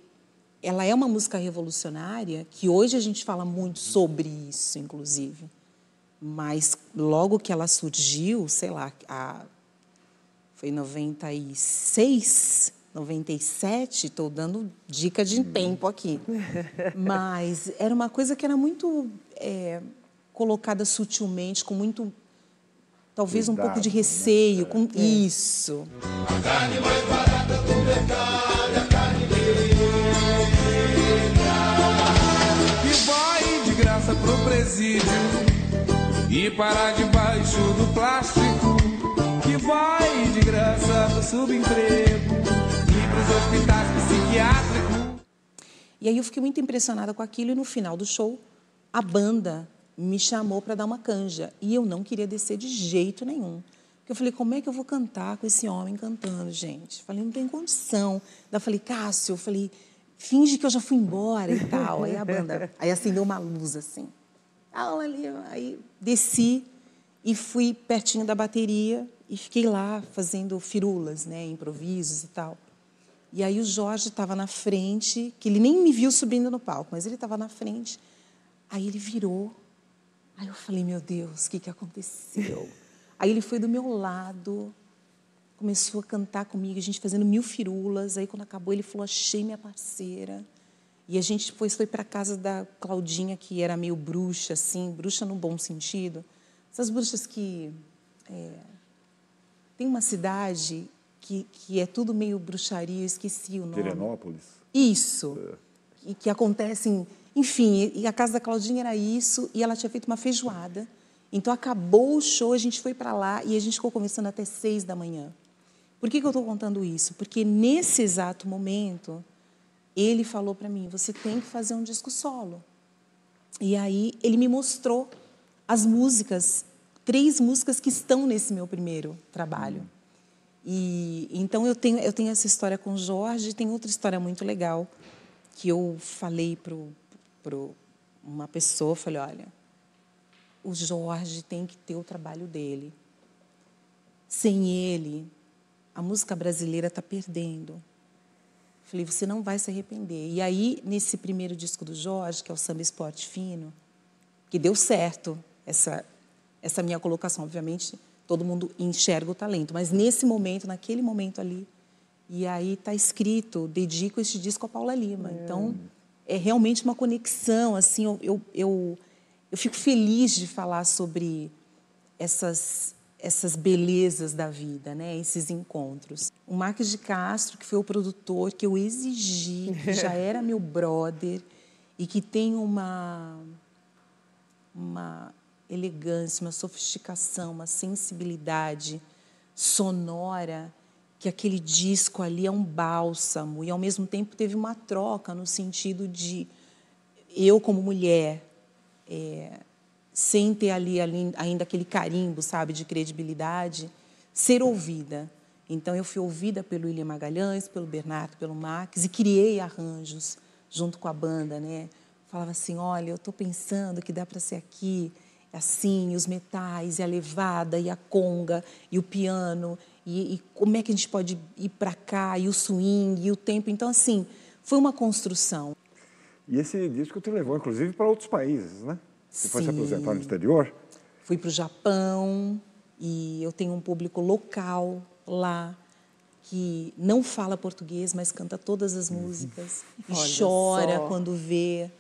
ela é uma música revolucionária, que hoje a gente fala muito sobre isso, inclusive. Mas logo que ela surgiu, sei lá, a, foi 96, 97, estou dando dica de tempo aqui. Mas era uma coisa que era muito é, colocada sutilmente, com muito talvez um pouco de né? receio né? com é. isso. A carne mais presídio e parar debaixo do plástico. Que vai de graça pro subemprego e pros hospitais psiquiátricos. E aí eu fiquei muito impressionada com aquilo e no final do show a banda me chamou para dar uma canja e eu não queria descer de jeito nenhum. Eu falei, como é que eu vou cantar com esse homem cantando, gente? Falei, não tem condição. Daí eu falei, Cássio, eu falei, finge que eu já fui embora e tal. Aí a banda, aí acendeu uma luz assim. Ali, aí desci e fui pertinho da bateria e fiquei lá fazendo firulas, né, improvisos e tal. E aí o Jorge estava na frente, que ele nem me viu subindo no palco, mas ele estava na frente. Aí ele virou Aí eu falei, meu Deus, o que, que aconteceu? Aí ele foi do meu lado, começou a cantar comigo, a gente fazendo mil firulas. Aí quando acabou, ele falou, achei minha parceira. E a gente depois foi para a casa da Claudinha, que era meio bruxa, assim, bruxa no bom sentido. Essas bruxas que. É, tem uma cidade que, que é tudo meio bruxaria, eu esqueci o nome. Pirenópolis? Isso. É. E que acontecem enfim, e a casa da Claudinha era isso, e ela tinha feito uma feijoada. Então acabou o show, a gente foi para lá e a gente ficou conversando até seis da manhã. Por que, que eu estou contando isso? Porque nesse exato momento, ele falou para mim: você tem que fazer um disco solo. E aí ele me mostrou as músicas, três músicas que estão nesse meu primeiro trabalho. E então eu tenho eu tenho essa história com o Jorge, tem outra história muito legal que eu falei pro para uma pessoa, falei, olha, o Jorge tem que ter o trabalho dele. Sem ele, a música brasileira está perdendo. Falei, você não vai se arrepender. E aí, nesse primeiro disco do Jorge, que é o Samba Esporte Fino, que deu certo essa, essa minha colocação. Obviamente, todo mundo enxerga o talento, mas nesse momento, naquele momento ali, e aí está escrito, dedico este disco a Paula Lima. É. Então, é realmente uma conexão. Assim, eu, eu, eu, eu fico feliz de falar sobre essas, essas belezas da vida, né? esses encontros. O Marcos de Castro, que foi o produtor que eu exigi, que já era meu brother e que tem uma, uma elegância, uma sofisticação, uma sensibilidade sonora que aquele disco ali é um bálsamo e ao mesmo tempo teve uma troca no sentido de eu como mulher é, sem ter ali, ali ainda aquele carimbo sabe de credibilidade ser ouvida então eu fui ouvida pelo William Magalhães pelo Bernardo pelo Max e criei arranjos junto com a banda né falava assim olha eu estou pensando que dá para ser aqui assim os metais e a levada e a conga e o piano e, e como é que a gente pode ir para cá, e o swing, e o tempo. Então, assim, foi uma construção. E esse disco te levou, inclusive, para outros países, né? Você Sim. foi se apresentar no exterior? Fui para o Japão, e eu tenho um público local lá que não fala português, mas canta todas as músicas e Olha chora só. quando vê.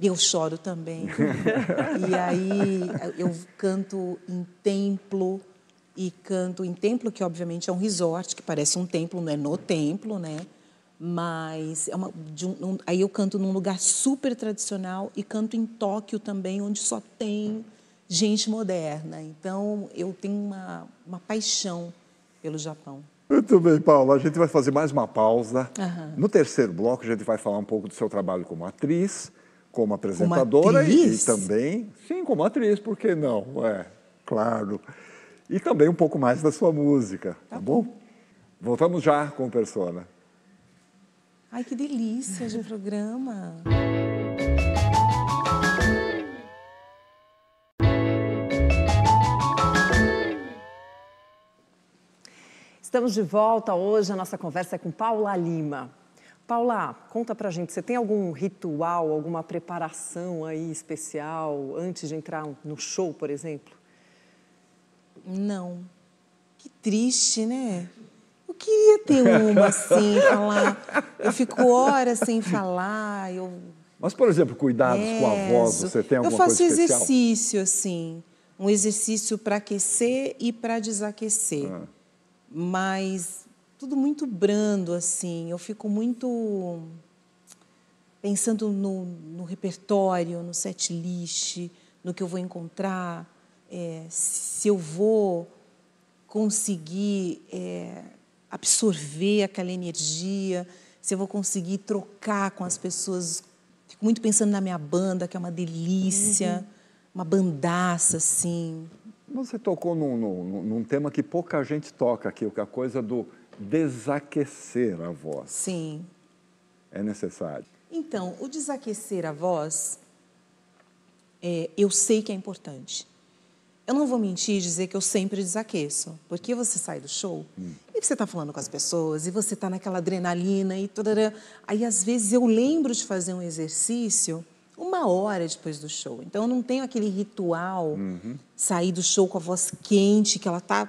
Eu choro também. e aí eu canto em templo, e canto em templo, que obviamente é um resort, que parece um templo, não é no templo, né? Mas é uma, um, um, aí eu canto num lugar super tradicional e canto em Tóquio também, onde só tem gente moderna. Então eu tenho uma, uma paixão pelo Japão. Muito bem, Paula. A gente vai fazer mais uma pausa. Uhum. No terceiro bloco, a gente vai falar um pouco do seu trabalho como atriz, como apresentadora como e, e, também, sim, como atriz, por que não? É, claro e também um pouco mais da sua música, tá, tá bom? bom? Voltamos já com Persona. Ai, que delícia de programa. Estamos de volta hoje. A nossa conversa é com Paula Lima. Paula, conta pra gente, você tem algum ritual, alguma preparação aí especial antes de entrar no show, por exemplo? Não. Que triste, né? Eu queria ter uma assim, falar. Eu fico horas sem falar, eu Mas, por exemplo, cuidados com a voz, você tem alguma Eu faço coisa exercício, assim. Um exercício para aquecer e para desaquecer. Ah. Mas tudo muito brando, assim. Eu fico muito pensando no, no repertório, no set list, no que eu vou encontrar, é, se eu vou conseguir é, absorver aquela energia, se eu vou conseguir trocar com as pessoas. Fico muito pensando na minha banda, que é uma delícia, uma bandaça, assim. Você tocou num, num- num tema que pouca gente toca aqui, que é a coisa do desaquecer a voz. Sim. É necessário. Então, o desaquecer a voz, é, eu sei que é importante. Eu não vou mentir e dizer que eu sempre desaqueço, porque você sai do show e você está falando com as pessoas e você está naquela adrenalina e tudo. Aí, às vezes, eu lembro de fazer um exercício uma hora depois do show. Então, eu não tenho aquele ritual, sair do show com a voz quente, que ela está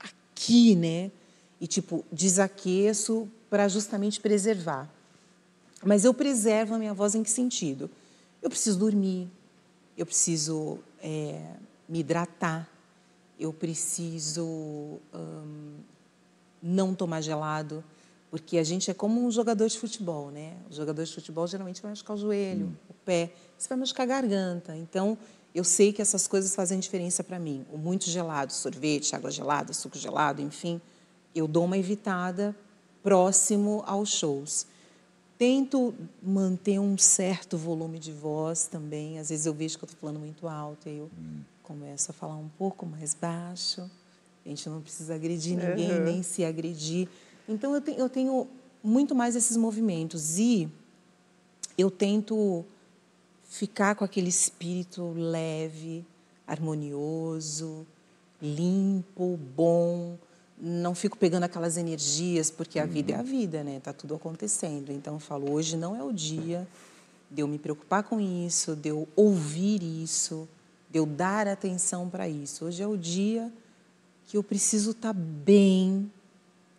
aqui, né? E, tipo, desaqueço para justamente preservar. Mas eu preservo a minha voz em que sentido? Eu preciso dormir, eu preciso é, me hidratar, eu preciso hum, não tomar gelado, porque a gente é como um jogador de futebol, né? O jogador de futebol geralmente vai machucar o joelho, o pé, você vai machucar a garganta. Então, eu sei que essas coisas fazem diferença para mim. O muito gelado, sorvete, água gelada, suco gelado, enfim, eu dou uma evitada próximo aos shows. Tento manter um certo volume de voz também. Às vezes eu vejo que eu estou falando muito alto, aí eu começo a falar um pouco mais baixo. A gente não precisa agredir ninguém, Uhum. nem se agredir. Então eu tenho, eu tenho muito mais esses movimentos e eu tento ficar com aquele espírito leve, harmonioso, limpo, bom. Não fico pegando aquelas energias, porque a vida é a vida, né? Tá tudo acontecendo. Então eu falo, hoje não é o dia de eu me preocupar com isso, de eu ouvir isso, de eu dar atenção para isso. Hoje é o dia que eu preciso estar bem,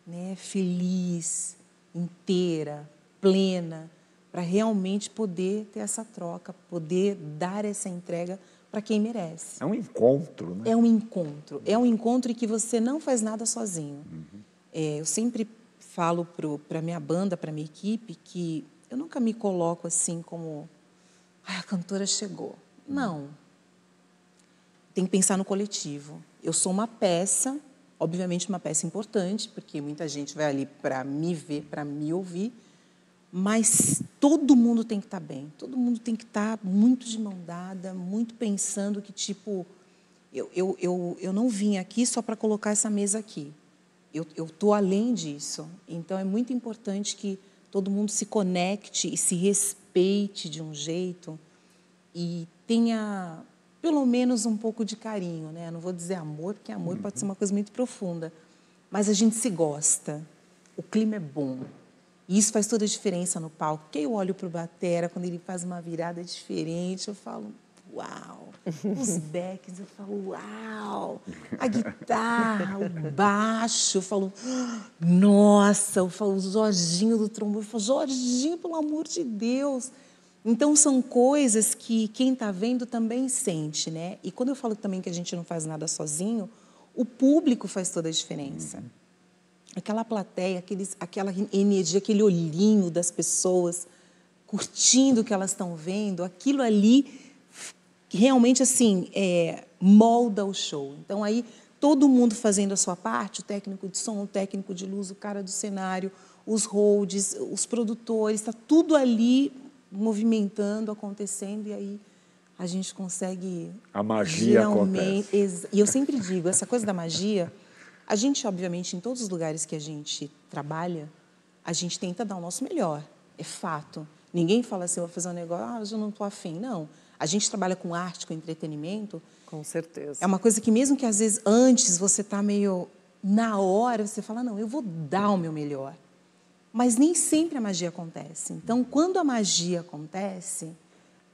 né, feliz, inteira, plena, para realmente poder ter essa troca, poder dar essa entrega para quem merece. É um encontro, né? É um encontro, é um encontro em que você não faz nada sozinho. É, eu sempre falo para minha banda, para minha equipe, que eu nunca me coloco assim como "Ai, a cantora chegou. Não. Tem que pensar no coletivo. Eu sou uma peça, obviamente uma peça importante, porque muita gente vai ali para me ver, para me ouvir, mas todo mundo tem que estar bem, todo mundo tem que estar muito de mão dada, muito pensando que, tipo, eu, eu, eu, eu não vim aqui só para colocar essa mesa aqui. Eu estou além disso. Então, é muito importante que todo mundo se conecte e se respeite de um jeito e tenha pelo menos um pouco de carinho, né? Não vou dizer amor, porque amor pode ser uma coisa muito profunda, mas a gente se gosta. O clima é bom. E isso faz toda a diferença no palco. Porque eu olho para o batera, quando ele faz uma virada diferente, eu falo, uau. Os backs, eu falo, uau. A guitarra, o baixo, eu falo, nossa. Eu falo, o Jorginho do trombone, eu falo, Jorginho, pelo amor de Deus. Então, são coisas que quem está vendo também sente, né? E quando eu falo também que a gente não faz nada sozinho, o público faz toda a diferença. Aquela plateia, aqueles, aquela energia, aquele olhinho das pessoas curtindo o que elas estão vendo, aquilo ali realmente assim é, molda o show. Então aí todo mundo fazendo a sua parte, o técnico de som, o técnico de luz, o cara do cenário, os holds, os produtores, está tudo ali movimentando, acontecendo e aí a gente consegue A magia acontece. E eu sempre digo, essa coisa da magia, a gente, obviamente, em todos os lugares que a gente trabalha, a gente tenta dar o nosso melhor. é fato. Ninguém fala assim, vou fazer um negócio, ah, eu não estou afim. Não. A gente trabalha com arte, com entretenimento. Com certeza. É uma coisa que mesmo que às vezes antes você está meio na hora, você fala, não, eu vou dar o meu melhor. Mas nem sempre a magia acontece. Então, quando a magia acontece,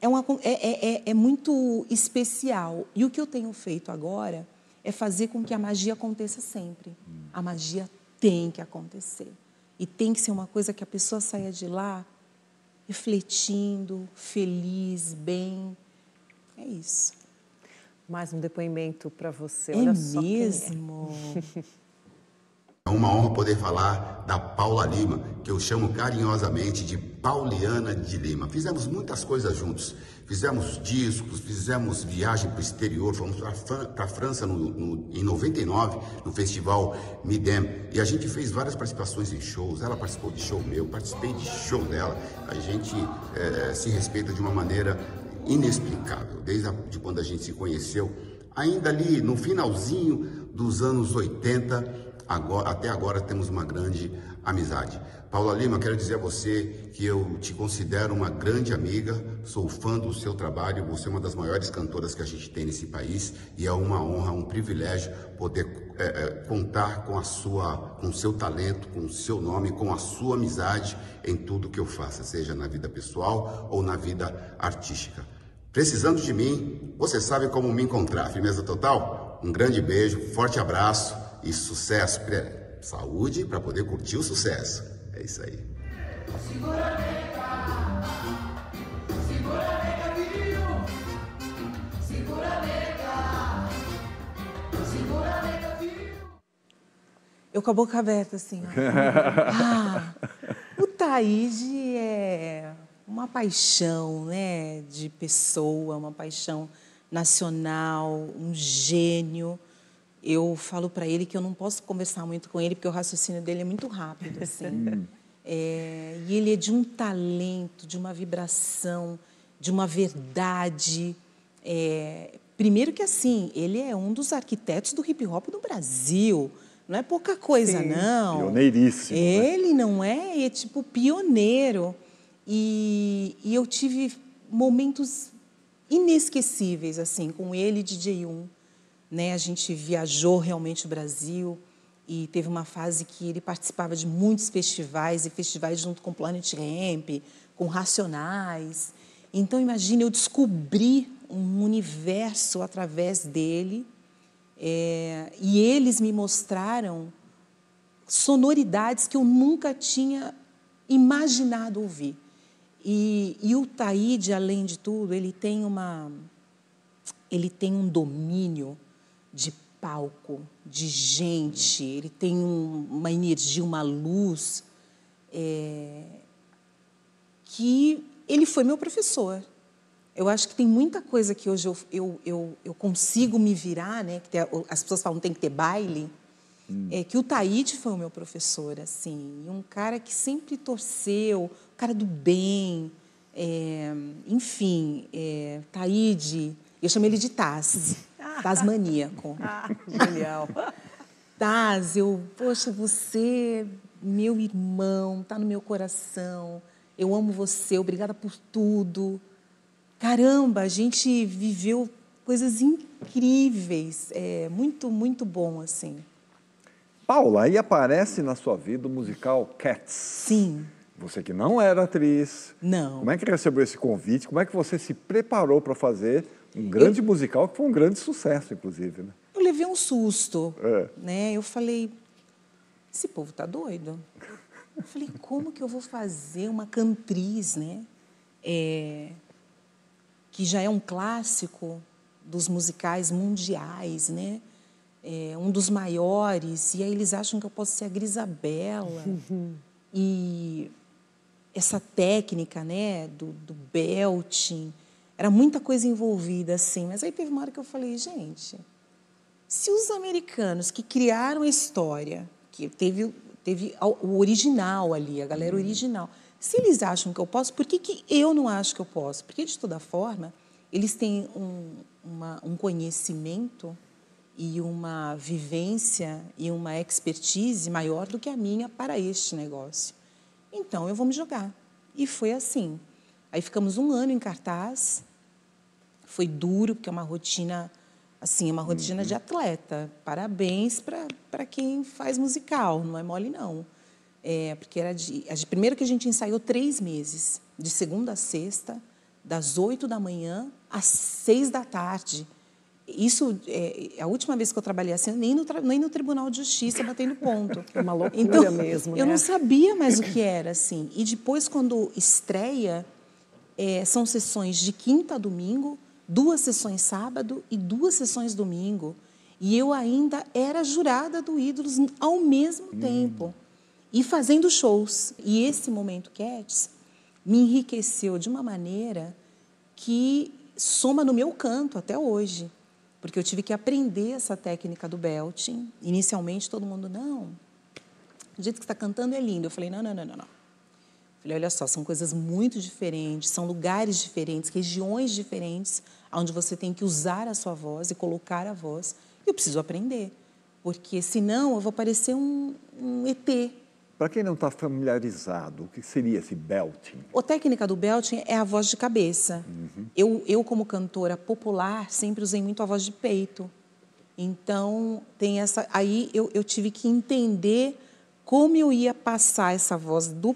é, uma, é, é, é, é muito especial. E o que eu tenho feito agora é fazer com que a magia aconteça sempre. A magia tem que acontecer. E tem que ser uma coisa que a pessoa saia de lá refletindo, feliz, bem. É isso. Mais um depoimento para você. É Olha mesmo? É uma honra poder falar da Paula Lima, que eu chamo carinhosamente de Pauliana de Lima. Fizemos muitas coisas juntos. Fizemos discos, fizemos viagem para o exterior, fomos para a França no, no, em 99, no festival Midem. E a gente fez várias participações em shows. Ela participou de show meu, participei de show dela. A gente é, se respeita de uma maneira inexplicável, desde a, de quando a gente se conheceu. Ainda ali no finalzinho dos anos 80, agora, até agora temos uma grande amizade. Paula Lima, quero dizer a você que eu te considero uma grande amiga, sou fã do seu trabalho, você é uma das maiores cantoras que a gente tem nesse país e é uma honra, um privilégio poder é, é, contar com a sua, com o seu talento, com o seu nome, com a sua amizade em tudo que eu faça, seja na vida pessoal ou na vida artística. Precisando de mim, você sabe como me encontrar. Firmeza total? Um grande beijo, forte abraço e sucesso. Saúde para poder curtir o sucesso. É isso aí. Segura nega, segura nega, viu? Segura nega, segura nega, viu? Eu com a boca aberta assim. ah, o Taíde é uma paixão, né, de pessoa, uma paixão nacional, um gênio eu falo para ele que eu não posso conversar muito com ele porque o raciocínio dele é muito rápido assim hum. é, e ele é de um talento de uma vibração de uma verdade é, primeiro que assim ele é um dos arquitetos do hip hop do Brasil não é pouca coisa Sim. não pioneiríssimo né? ele né? não é é tipo pioneiro e, e eu tive momentos inesquecíveis assim com ele DJ1 né? A gente viajou realmente o Brasil e teve uma fase que ele participava de muitos festivais e festivais junto com Planet Ramp, com Racionais. Então imagine eu descobri um universo através dele é, e eles me mostraram sonoridades que eu nunca tinha imaginado ouvir. E, e o Taíde, além de tudo, ele tem uma ele tem um domínio de palco, de gente, ele tem um, uma energia, uma luz, é, que ele foi meu professor. Eu acho que tem muita coisa que hoje eu, eu, eu, eu consigo me virar, né? Que tem, as pessoas falam tem que ter baile. Hum. É que o Taíde foi o meu professor, assim, um cara que sempre torceu, um cara do bem, é, enfim, é, Taíde, eu chamo ele de Taz. Tasmaníaco. Ah, genial. Taz, eu, poxa, você, meu irmão, está no meu coração. Eu amo você, obrigada por tudo. Caramba, a gente viveu coisas incríveis. É muito, muito bom, assim. Paula, aí aparece na sua vida o musical Cats. Sim. Você que não era atriz. Não. Como é que recebeu esse convite? Como é que você se preparou para fazer um grande eu, musical que foi um grande sucesso, inclusive, né? Eu levei um susto, é. né? Eu falei, esse povo tá doido. Eu falei, como que eu vou fazer uma cantriz, né? É, que já é um clássico dos musicais mundiais, né? É, um dos maiores, e aí eles acham que eu posso ser a Grisabela. Uhum. E essa técnica, né, do, do belting, era muita coisa envolvida, assim. Mas aí teve uma hora que eu falei, gente, se os americanos que criaram a história, que teve, teve o original ali, a galera original, se eles acham que eu posso, por que, que eu não acho que eu posso? Porque, de toda forma, eles têm um, uma, um conhecimento e uma vivência e uma expertise maior do que a minha para este negócio. Então, eu vou me jogar. E foi assim. Aí ficamos um ano em cartaz. Foi duro, porque é uma rotina, assim, é uma rotina de atleta. Parabéns para quem faz musical, não é mole não. É, porque era de. Primeiro que a gente ensaiou três meses, de segunda a sexta, das oito da manhã às seis da tarde. Isso, é, a última vez que eu trabalhei assim, nem no, nem no Tribunal de Justiça batendo ponto. É uma loucura então, mesmo. Eu né? não sabia mais o que era, assim. E depois, quando estreia, é, são sessões de quinta a domingo, duas sessões sábado e duas sessões domingo. E eu ainda era jurada do Ídolos ao mesmo hum. tempo. E fazendo shows. E esse momento Cats me enriqueceu de uma maneira que soma no meu canto até hoje porque eu tive que aprender essa técnica do belting. Inicialmente, todo mundo, não, o jeito que está cantando é lindo. Eu falei, não, não, não, não, não. Falei, olha só, são coisas muito diferentes, são lugares diferentes, regiões diferentes, onde você tem que usar a sua voz e colocar a voz. E eu preciso aprender, porque senão eu vou parecer um, um ET, para quem não está familiarizado, o que seria esse belting? A técnica do belting é a voz de cabeça. Uhum. Eu, eu, como cantora popular, sempre usei muito a voz de peito. Então, tem essa. Aí eu, eu tive que entender como eu ia passar essa voz do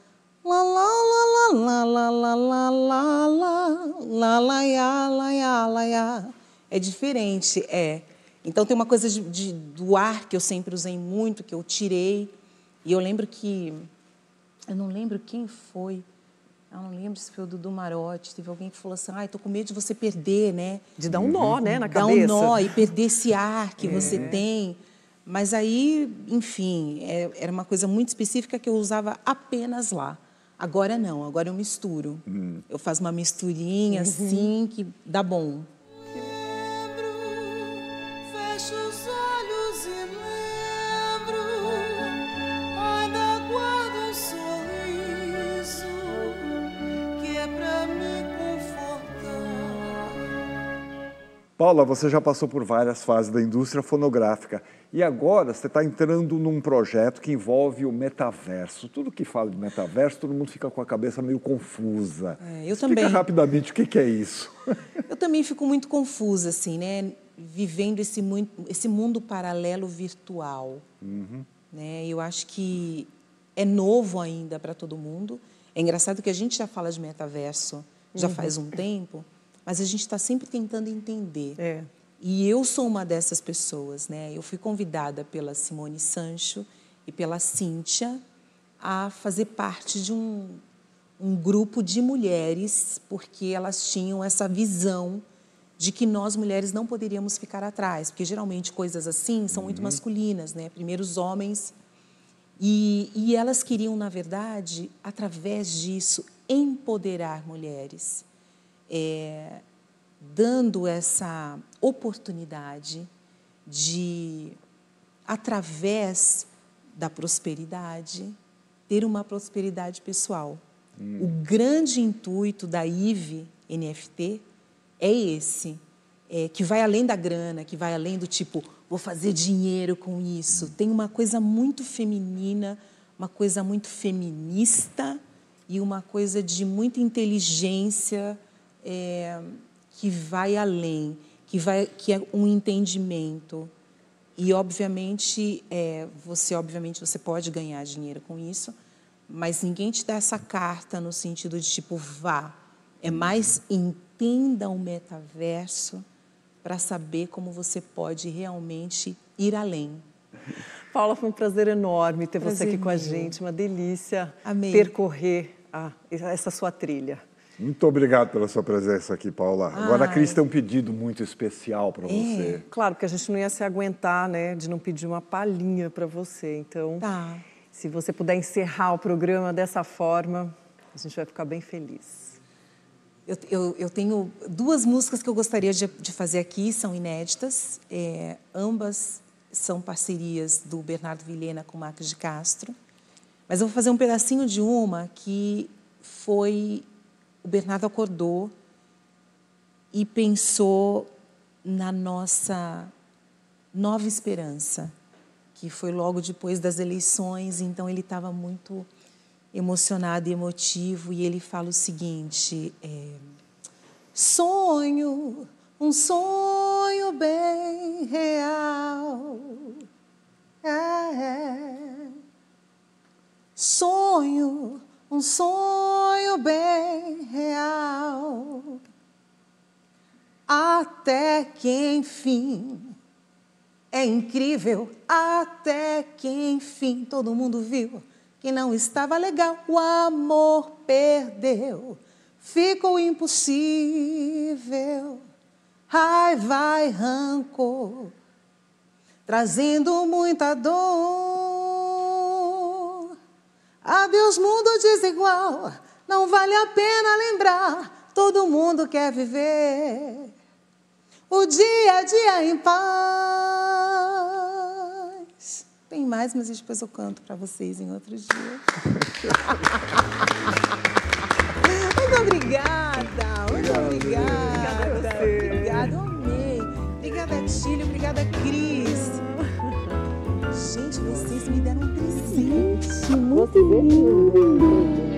É diferente, é. Então tem uma coisa de, de, do ar que eu sempre usei muito, que eu tirei. E eu lembro que. Eu não lembro quem foi. Eu não lembro se foi o Dudu Marotti. Teve alguém que falou assim: ai, ah, tô com medo de você perder, né? De dar um nó, né, na dar cabeça. Dar um nó e perder esse ar que é. você tem. Mas aí, enfim, é, era uma coisa muito específica que eu usava apenas lá. Agora não, agora eu misturo. Hum. Eu faço uma misturinha uhum. assim que dá bom. Paula, você já passou por várias fases da indústria fonográfica e agora você está entrando num projeto que envolve o metaverso. Tudo que fala de metaverso, todo mundo fica com a cabeça meio confusa. É, eu Explica também. rapidamente o que, que é isso. Eu também fico muito confusa, assim, né? Vivendo esse, esse mundo paralelo virtual. Uhum. Né? Eu acho que é novo ainda para todo mundo. É engraçado que a gente já fala de metaverso já uhum. faz um tempo mas a gente está sempre tentando entender. É. E eu sou uma dessas pessoas, né? Eu fui convidada pela Simone Sancho e pela Cíntia a fazer parte de um, um grupo de mulheres, porque elas tinham essa visão de que nós mulheres não poderíamos ficar atrás, porque geralmente coisas assim são muito uhum. masculinas, né? Primeiro os homens. E, e elas queriam, na verdade, através disso, empoderar mulheres é, dando essa oportunidade de, através da prosperidade, ter uma prosperidade pessoal. Hum. O grande intuito da IVE NFT é esse, é, que vai além da grana, que vai além do tipo, vou fazer dinheiro com isso. Tem uma coisa muito feminina, uma coisa muito feminista e uma coisa de muita inteligência é, que vai além, que, vai, que é um entendimento. E, obviamente, é, você, obviamente, você pode ganhar dinheiro com isso, mas ninguém te dá essa carta no sentido de, tipo, vá. É mais entenda o metaverso para saber como você pode realmente ir além. Paula, foi um prazer enorme ter prazer você aqui meu. com a gente, uma delícia Amei. percorrer a, essa sua trilha. Muito obrigado pela sua presença aqui, Paula. Agora a Cris tem um pedido muito especial para é. você. Claro, porque a gente não ia se aguentar, né, de não pedir uma palhinha para você. Então, tá. se você puder encerrar o programa dessa forma, a gente vai ficar bem feliz. Eu, eu, eu, tenho duas músicas que eu gostaria de, de fazer aqui, são inéditas. É, ambas são parcerias do Bernardo Vilhena com o Marcos de Castro. Mas eu vou fazer um pedacinho de uma que foi. O Bernardo acordou e pensou na nossa nova esperança, que foi logo depois das eleições, então ele estava muito emocionado e emotivo, e ele fala o seguinte: é, sonho, um sonho bem real. É, sonho, um sonho bem real. Até que enfim, é incrível, até que enfim todo mundo viu que não estava legal. O amor perdeu, ficou impossível. Raiva e rancor, trazendo muita dor. Adeus, mundo desigual, não vale a pena lembrar. Todo mundo quer viver o dia a dia em paz. Tem mais, mas depois eu canto para vocês em outros dias. muito obrigada, muito obrigada. Gente. Muito lindo.